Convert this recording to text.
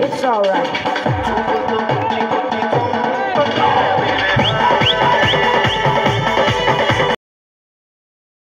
It's alright.